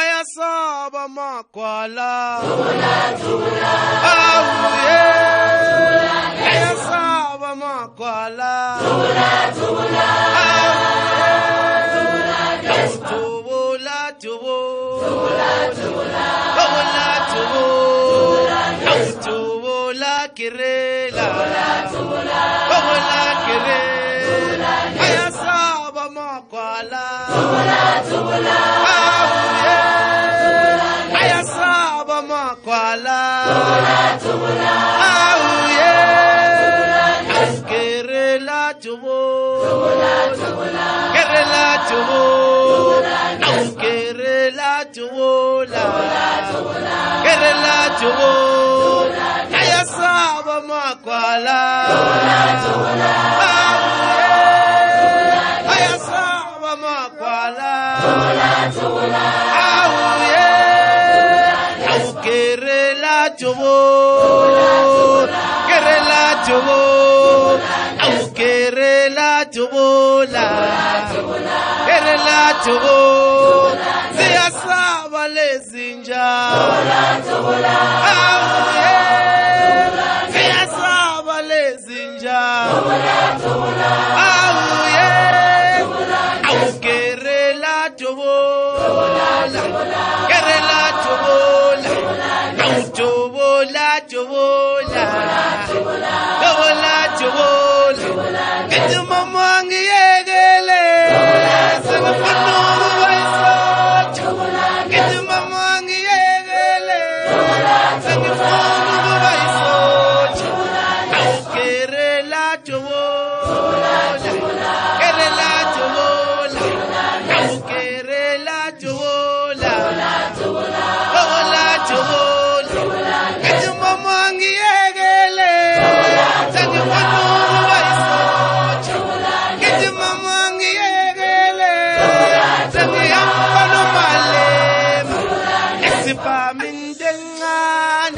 ayasaba magwala awuye ayasaba magwala Tubula, tubula, tubula, tubula, tubula, kirela, tubula, kirela, ayasaba magwala, awuye, ayasaba magwala, awuye, kirela, tubula, kirela, tubula, tubula, kirela, tubula, ayasaba magwala, awuye, ayasaba magwala, awuye, awukerela tubula, kerela tubula, awukerela tubula, kerela tubula, ziyasaba lezinja, awuye, ziyasaba lezinja, awuye, awukerela tubula, kerela tubula.